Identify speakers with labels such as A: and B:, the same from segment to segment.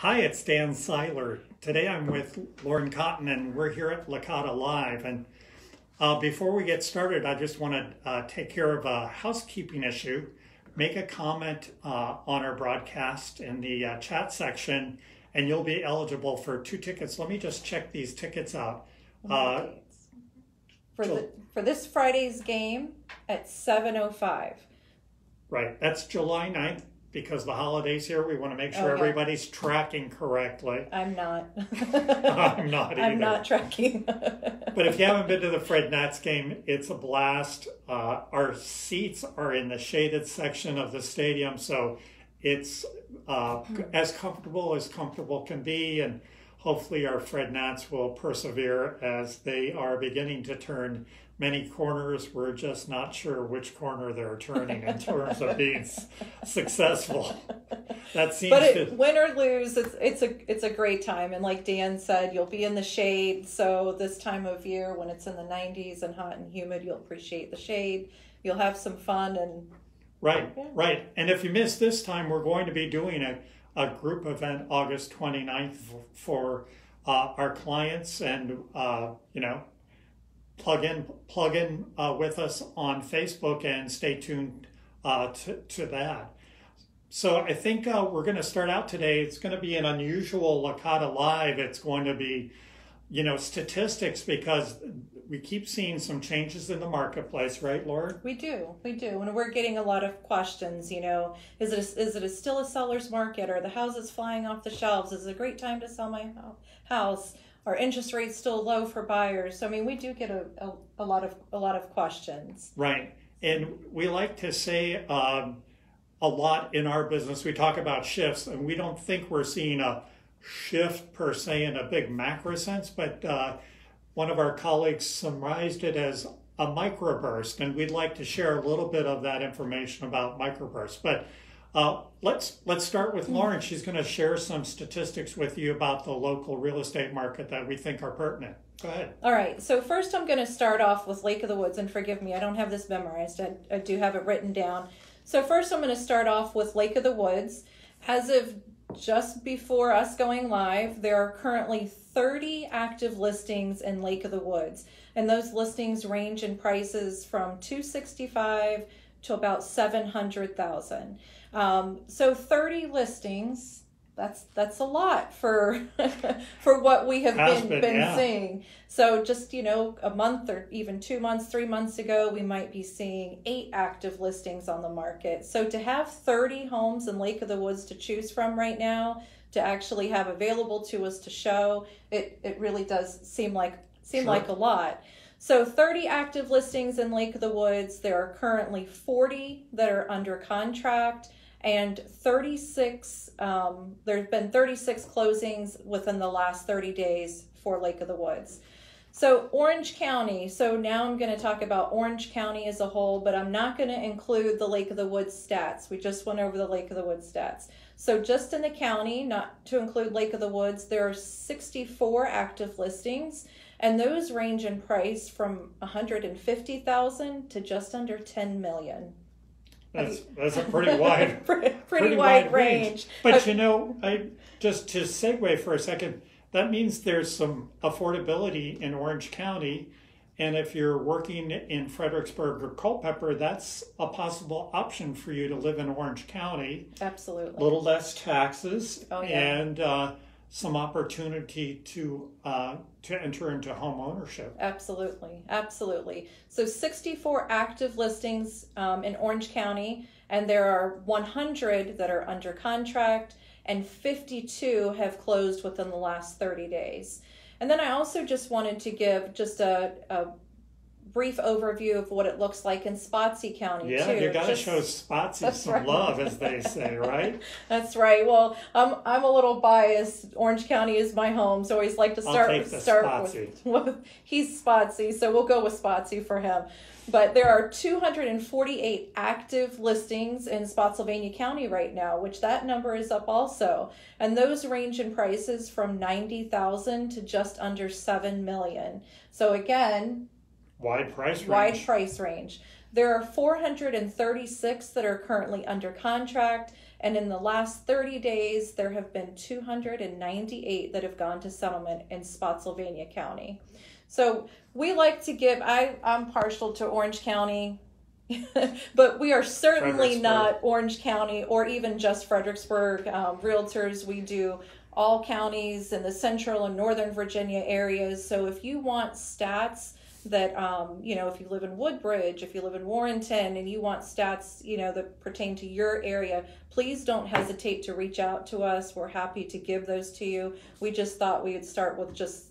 A: Hi, it's Dan Seiler. Today I'm with Lauren Cotton and we're here at Licata Live. And uh, before we get started, I just want to uh, take care of a housekeeping issue. Make a comment uh, on our broadcast in the uh, chat section and you'll be eligible for two tickets. Let me just check these tickets out. Uh,
B: for the for this Friday's game at 7:05.
A: Right, that's July 9th because the holidays here. We want to make sure
B: Okay.
A: everybody's tracking correctly.
B: I'm not.
A: I'm not either.
B: I'm not tracking.
A: But if you haven't been to the Fred Nats game, it's a blast. Uh, our seats are in the shaded section of the stadium, so it's uh, as comfortable as comfortable can be. And hopefully, our Fred Nats will persevere as they are beginning to turn many corners. We're just not sure which corner they're turning in terms of being s- successful. That seems
B: but
A: to.
B: win or lose, it's it's a it's a great time. And like Dan said, you'll be in the shade. So this time of year, when it's in the 90s and hot and humid, you'll appreciate the shade. You'll have some fun and
A: Right,
B: Yeah.
A: right. And if you miss this time, we're going to be doing a, a group event August 29th for, for uh, our clients and, uh, you know, plug in, plug in uh, with us on Facebook and stay tuned uh, to, to that. So I think uh, we're going to start out today. It's going to be an unusual Licata Live. It's going to be, you know, statistics because we keep seeing some changes in the marketplace, right, Lauren?
B: We do, we do, and we're getting a lot of questions. You know, is it a, is it a, still a seller's market? Are the houses flying off the shelves? Is it a great time to sell my house? Are interest rates still low for buyers? So I mean, we do get a, a, a lot of a lot of questions.
A: Right. And we like to say um, a lot in our business. We talk about shifts, and we don't think we're seeing a shift per se in a big macro sense, but uh, one of our colleagues summarized it as a microburst, and we'd like to share a little bit of that information about microbursts. But uh, let's let's start with Lauren. She's going to share some statistics with you about the local real estate market that we think are pertinent. Go ahead.
B: All right, so first I'm going to start off with Lake of the Woods, and forgive me, I don't have this memorized. I, I do have it written down. So first I'm going to start off with Lake of the Woods. As of just before us going live, there are currently 30 active listings in Lake of the Woods, and those listings range in prices from 265 to about 700,000. Um, so 30 listings. That's that's a lot for for what we have
A: Has
B: been
A: been,
B: been
A: yeah.
B: seeing. So just you know, a month or even two months, three months ago, we might be seeing eight active listings on the market. So to have 30 homes in Lake of the Woods to choose from right now, to actually have available to us to show, it it really does seem like seem
A: Sure.
B: like a lot. So 30 active listings in Lake of the Woods. There are currently 40 that are under contract and 36 um, there's been 36 closings within the last 30 days for lake of the woods. So orange county so now i'm going to talk about orange county as a whole but i'm not going to include the lake of the woods stats. We just went over the lake of the woods stats. So just in the county not to include lake of the woods there are 64 active listings and those range in price from 150000 to just under 10 million
A: That's that's a pretty wide
B: pretty, pretty wide, range.
A: But you know, I just to segue for a second, that means there's some affordability in Orange County. And if you're working in Fredericksburg or Culpeper, that's a possible option for you to live in Orange County.
B: Absolutely.
A: A little less taxes
B: Oh, yeah.
A: and uh, some opportunity to uh, to enter into home ownership.
B: Absolutely, absolutely. So 64 active listings um, in Orange County, and there are 100 that are under contract, and 52 have closed within the last 30 days. And then I also just wanted to give just a, a brief overview of what it looks like in Spotsy County
A: Yeah,
B: too.
A: you got to show Spotsy some
B: right.
A: love, as they say, right?
B: That's right. Well, I'm I'm a little biased. Orange County is my home, so I always like to start with start
A: Spotsy.
B: with, with he's Spotsy, so we'll go with Spotsy for him. But there are 248 active listings in Spotsylvania County right now, which that number is up also, and those range in prices from 90,000 to just under 7 million. So again,
A: Wide price range.
B: wide price range. There are 436 that are currently under contract, And in the last 30 days, there have been 298 that have gone to settlement in Spotsylvania County. So we like to give, I, I'm partial to Orange County. but we are certainly not Orange County or even just Fredericksburg um, realtors. We do all counties in the central and northern Virginia areas. So if you want stats that, um, you know, if you live in Woodbridge, if you live in Warrenton, and you want stats, you know, that pertain to your area, please don't hesitate to reach out to us. We're happy to give those to you. We just thought we would start with just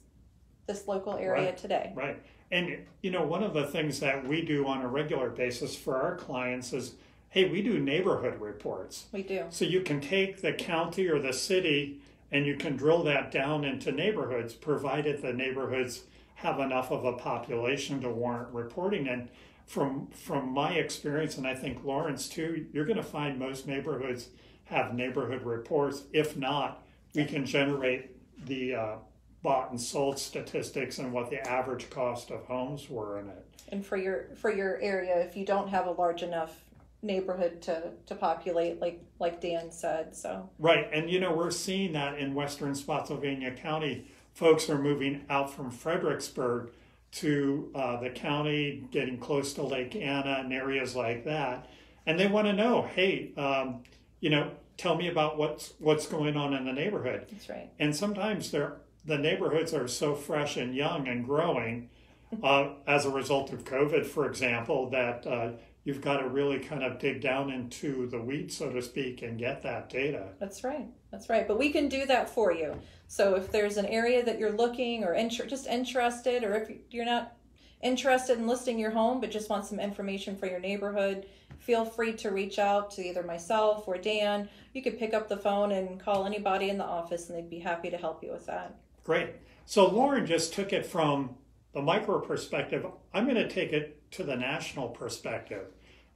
B: this local area
A: right,
B: today.
A: Right. And, you know, one of the things that we do on a regular basis for our clients is hey, we do neighborhood reports.
B: We do.
A: So you can take the county or the city and you can drill that down into neighborhoods, provided the neighborhoods have enough of a population to warrant reporting. And from from my experience, and I think Lawrence too, you're going to find most neighborhoods have neighborhood reports. If not, we can generate the uh, bought and sold statistics and what the average cost of homes were in it.
B: And for your for your area, if you don't have a large enough neighborhood to to populate, like like Dan said, so
A: right, and you know we're seeing that in Western Spotsylvania County, folks are moving out from Fredericksburg to uh, the county, getting close to Lake Anna and areas like that, and they want to know, hey, um, you know, tell me about what's what's going on in the neighborhood.
B: That's right.
A: And sometimes they're the neighborhoods are so fresh and young and growing uh, as a result of COVID, for example, that uh, you've got to really kind of dig down into the weeds, so to speak, and get that data.
B: That's right. That's right. But we can do that for you. So if there's an area that you're looking or inter- just interested, or if you're not interested in listing your home but just want some information for your neighborhood, feel free to reach out to either myself or Dan. You could pick up the phone and call anybody in the office, and they'd be happy to help you with that.
A: Great. So Lauren just took it from the micro perspective. I'm going to take it to the national perspective.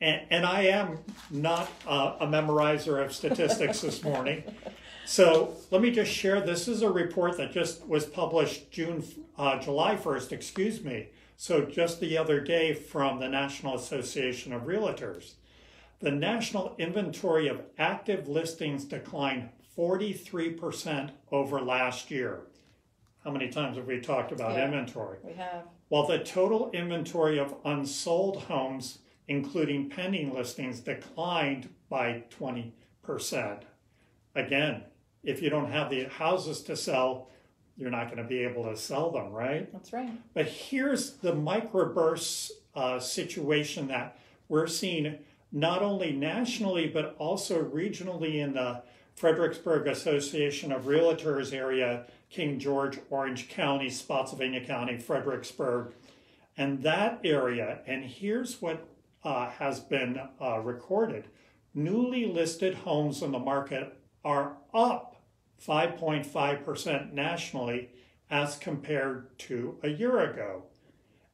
A: And, and I am not uh, a memorizer of statistics this morning. So let me just share. This is a report that just was published June, uh, July 1st, excuse me. So just the other day from the National Association of Realtors. The national inventory of active listings declined 43% over last year. How many times have we talked about
B: Yeah.
A: inventory?
B: We have.
A: While the total inventory of unsold homes, including pending listings, declined by 20%. Again, if you don't have the houses to sell, you're not going to be able to sell them, right?
B: That's right.
A: But here's the microburst uh, situation that we're seeing not only nationally, but also regionally in the Fredericksburg Association of Realtors area, King George, Orange County, Spotsylvania County, Fredericksburg, and that area. And here's what uh, has been uh, recorded newly listed homes in the market are up 5.5% nationally as compared to a year ago,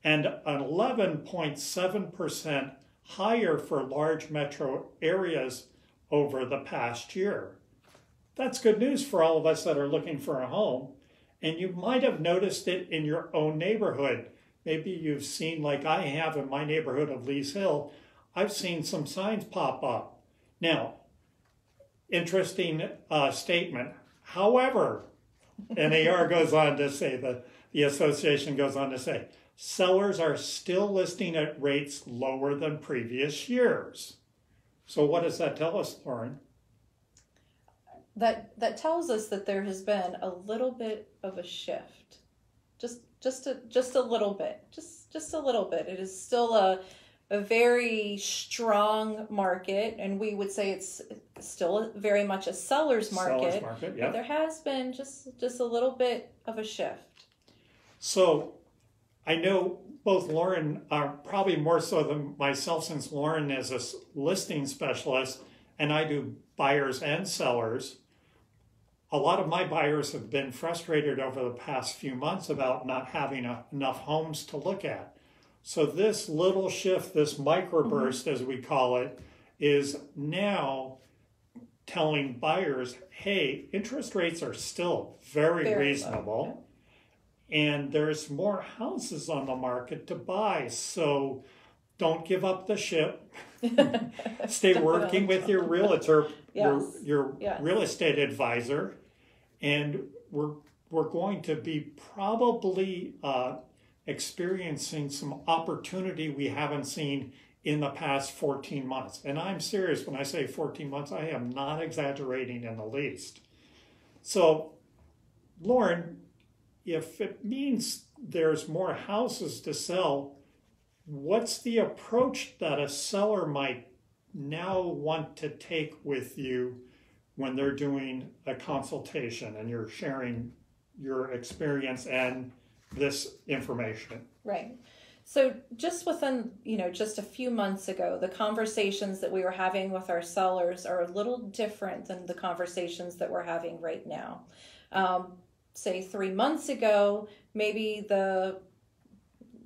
A: and 11.7% higher for large metro areas over the past year. That's good news for all of us that are looking for a home. And you might have noticed it in your own neighborhood. Maybe you've seen, like I have in my neighborhood of Lee's Hill, I've seen some signs pop up. Now, interesting uh, statement. However, NAR goes on to say, the, the association goes on to say, sellers are still listing at rates lower than previous years. So, what does that tell us, Lauren?
B: that that tells us that there has been a little bit of a shift just just a just a little bit just just a little bit it is still a a very strong market and we would say it's still very much a seller's market,
A: Seller's market,
B: but
A: yeah.
B: there has been just just a little bit of a shift
A: So, I know both Lauren, are probably more so than myself, since Lauren is a listing specialist and I do buyers and sellers. A lot of my buyers have been frustrated over the past few months about not having a, enough homes to look at. So, this little shift, this microburst, mm-hmm. as we call it, is now telling buyers hey, interest rates are still very,
B: Very low,
A: reasonable and there's more houses on the market to buy. So don't give up the ship. Stay working with your realtor, your, your
B: Yes.
A: real estate advisor, and we're we're going to be probably uh, experiencing some opportunity we haven't seen in the past 14 months. And I'm serious when I say 14 months, I am not exaggerating in the least. So, Lauren, if it means there's more houses to sell, what's the approach that a seller might now want to take with you when they're doing a consultation and you're sharing your experience and this information?
B: Right. So just within, you know, just a few months ago, the conversations that we were having with our sellers are a little different than the conversations that we're having right now. Um, say three months ago, maybe the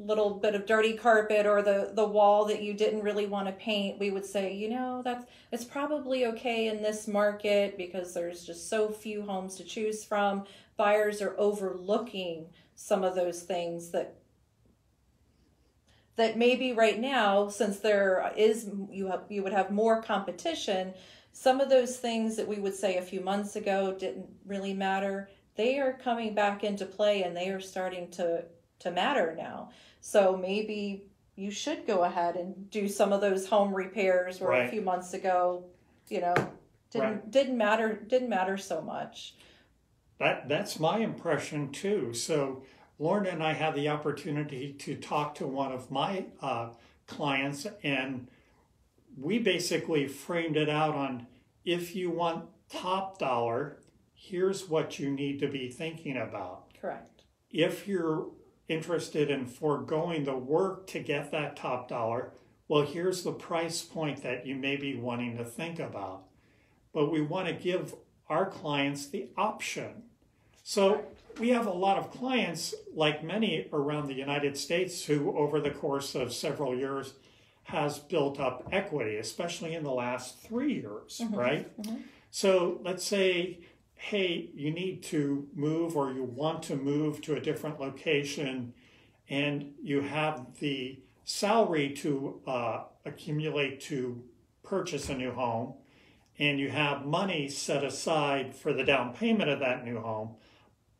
B: little bit of dirty carpet or the the wall that you didn't really want to paint we would say you know that's it's probably okay in this market because there's just so few homes to choose from. Buyers are overlooking some of those things that that maybe right now since there is you have you would have more competition some of those things that we would say a few months ago didn't really matter they are coming back into play and they are starting to to matter now so maybe you should go ahead and do some of those home repairs where a few months ago you know didn't
A: Right.
B: didn't matter didn't matter so much
A: That that's my impression too. So Lauren and I had the opportunity to talk to one of my uh, clients, and we basically framed it out on if you want top dollar, here's what you need to be thinking about.
B: correct
A: If you're interested in foregoing the work to get that top dollar, well, here's the price point that you may be wanting to think about. But we want to give our clients the option. So we have a lot of clients, like many around the United States, who over the course of several years has built up equity, especially in the last three years, mm-hmm. right? Mm-hmm. So let's say, hey, you need to move or you want to move to a different location and you have the salary to uh, accumulate to purchase a new home and you have money set aside for the down payment of that new home,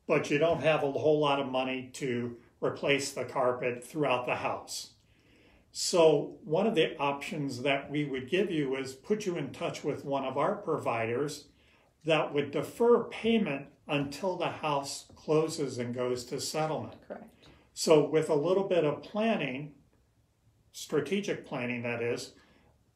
A: but you don't have a whole lot of money to replace the carpet throughout the house. So, one of the options that we would give you is put you in touch with one of our providers that would defer payment until the house closes and goes to settlement.
B: correct
A: So, with a little bit of planning, strategic planning that is,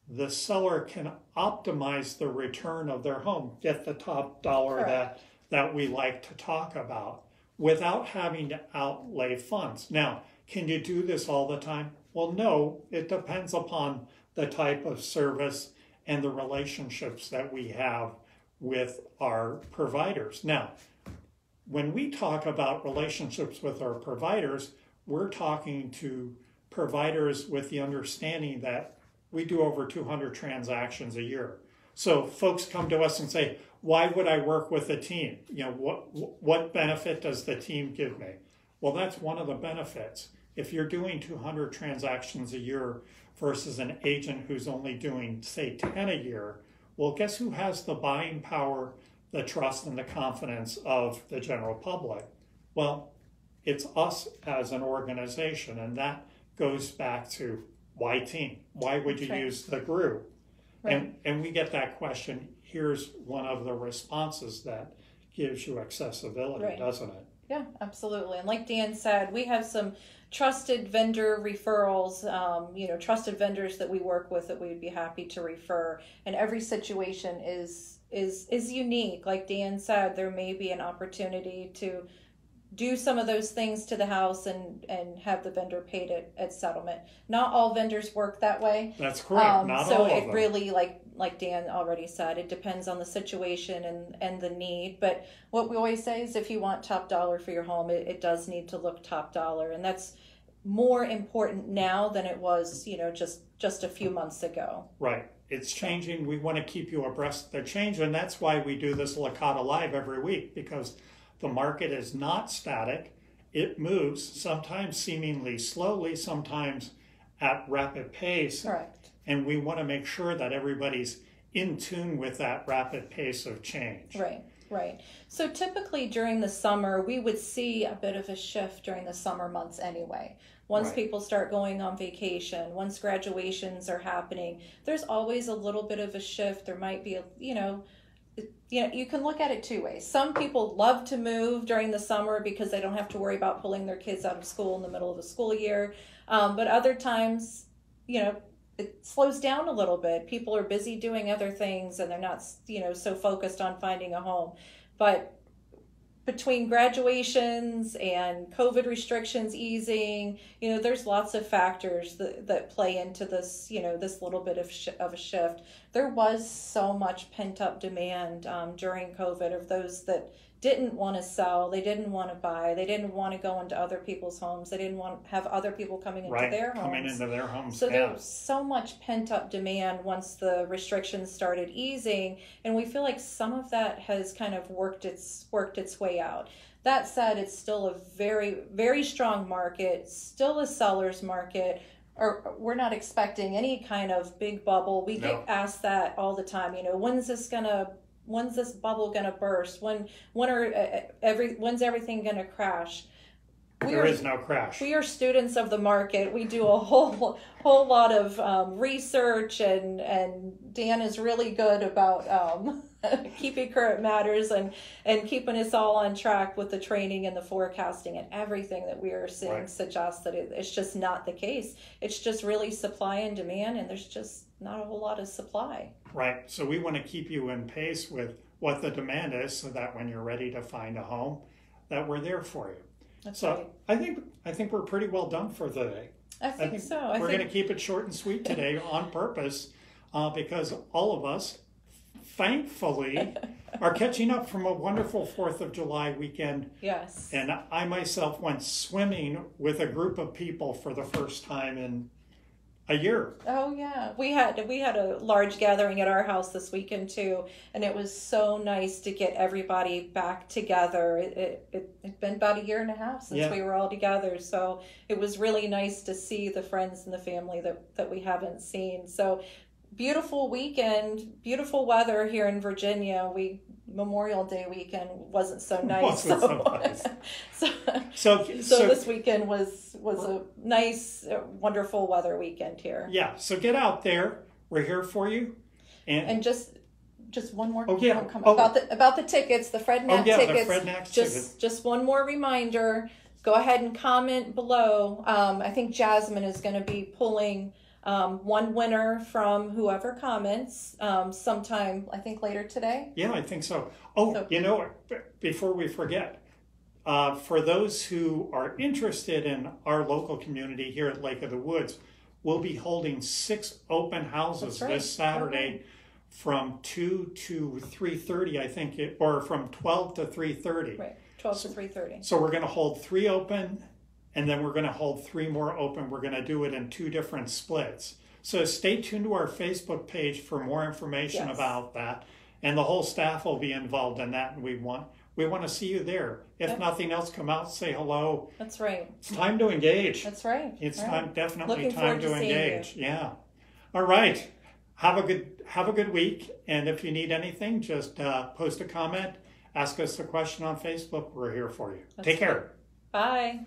A: the seller can optimize the return of their home, get the top dollar that, that we like to talk about without having to outlay funds. Now, can you do this all the time? Well, no, it depends upon the type of service and the relationships that we have with our providers. Now, when we talk about relationships with our providers, we're talking to providers with the understanding that we do over 200 transactions a year. So folks come to us and say, "Why would I work with a team? You know, what what benefit does the team give me?" Well, that's one of the benefits. If you're doing 200 transactions a year versus an agent who's only doing say 10 a year, well, guess who has the buying power, the trust and the confidence of the general public? Well, it's us as an organization, and that goes back to why team? Why would you
B: Right.
A: use the group?
B: Right.
A: And and we get that question. Here's one of the responses that gives you accessibility,
B: Right.
A: doesn't it?
B: Yeah, absolutely. And like Dan said, we have some trusted vendor referrals, um, you know, trusted vendors that we work with that we'd be happy to refer. And every situation is is is unique. Like Dan said, there may be an opportunity to do some of those things to the house and and have the vendor paid at, at settlement. Not all vendors work that way.
A: That's correct.
B: Um,
A: Not
B: so
A: all of
B: it
A: them.
B: really, like like Dan already said, it depends on the situation and and the need. But what we always say is, if you want top dollar for your home, it, it does need to look top dollar, and that's more important now than it was, you know, just just a few months ago.
A: Right. It's changing. We want to keep you abreast of the change, and that's why we do this Licata Live every week because the market is not static. It moves, sometimes seemingly slowly, sometimes at rapid pace,
B: Correct.
A: and we want to make sure that everybody's in tune with that rapid pace of change.
B: Right, right. So typically during the summer, we would see a bit of a shift during the summer months anyway. Once
A: Right.
B: people start going on vacation, once graduations are happening, there's always a little bit of a shift. There might be a, you know, you know, you can look at it two ways. Some people love to move during the summer because they don't have to worry about pulling their kids out of school in the middle of the school year. Um, but other times, you know, it slows down a little bit. People are busy doing other things and they're not, you know, so focused on finding a home. But between graduations and COVID restrictions easing, you know, there's lots of factors that, that play into this, you know, this little bit of, sh- of a shift. There was so much pent up demand um, during COVID of those that didn't want to sell, they didn't want to buy, they didn't want to go into other people's homes, they didn't want to have other people coming into
A: Right,
B: their homes.
A: coming into their homes.
B: So
A: yeah.
B: there was so much pent up demand once the restrictions started easing, and we feel like some of that has kind of worked its worked its way out. That said, it's still a very very strong market, still a seller's market. Or we're not expecting any kind of big bubble. We
A: No.
B: get asked that all the time. You know, when's this gonna when's this bubble gonna burst? When when are uh, every when's everything gonna crash? We
A: There
B: are-
A: is no crash.
B: we are students of the market. We do a whole whole lot of um, research, and and Dan is really good about um, keeping current matters and and keeping us all on track with the training and the forecasting and everything that we are seeing
A: Right.
B: suggests that it, it's just not the case. It's just really supply and demand, and there's just not a whole lot of supply.
A: Right. So we want to keep you in pace with what the demand is so that when you're ready to find a home, that we're there for you.
B: That's
A: So
B: right.
A: I think I think we're pretty well done for the day.
B: I think,
A: think
B: so. I
A: we're
B: think
A: going to keep it short and sweet today on purpose uh, because all of us, thankfully, are catching up from a wonderful Fourth of July weekend.
B: yes.
A: And I myself went swimming with a group of people for the first time in a year.
B: Oh yeah, we had we had a large gathering at our house this weekend too, and it was so nice to get everybody back together. It it it had been about a year and a half since
A: Yeah.
B: we were all together, so it was really nice to see the friends and the family that that we haven't seen. So beautiful weekend, beautiful weather here in Virginia. We Memorial Day weekend wasn't so nice.
A: Wasn't so
B: so,
A: nice.
B: so
A: So,
B: so
A: so
B: this weekend was was a nice, uh, wonderful weather weekend here.
A: yeah, so get out there. We're here for you. And,
B: And just just one more
A: Oh, yeah. Oh.
B: about the about the tickets, the Fred
A: oh
B: Knapp
A: yeah,
B: tickets.
A: the Fred Nats
B: just
A: tickets.
B: just one more reminder. Go ahead and comment below. Um, I think Jasmine is going to be pulling um, one winner from whoever comments um, sometime. I think later today.
A: Yeah, I think so. Oh,
B: So-
A: you know, before we forget, uh, for those who are interested in our local community here at Lake of the Woods, we'll be holding six open houses
B: right.
A: this Saturday from two to three thirty, I think, it, or from twelve to three thirty.
B: Right, twelve to three thirty.
A: So we're going to hold three open, and then we're going to hold three more open. We're going to do it in two different splits. So stay tuned to our Facebook page for more information
B: Yes.
A: about that, and the whole staff will be involved in that. And we want we want to see you there. If nothing else, come out, say hello.
B: That's right.
A: It's time to engage.
B: That's right.
A: It's
B: Right.
A: time, definitely
B: Looking
A: time to
B: to
A: engage. Yeah. All right. Have a good have a good week. And if you need anything, just uh, post a comment, ask us a question on Facebook. We're here for you.
B: That's
A: Take care.
B: Bye.